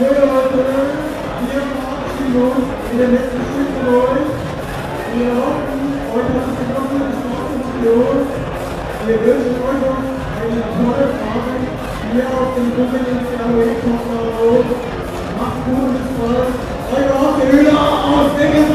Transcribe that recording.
Wir hoffen, euch hat es genossen, die Sportfunktion. Wir wünschen euch eine tolle Fahrt hier auf dem Gummelin Fairway Macht gut, bis bald. Euer Hühner aus Dingens.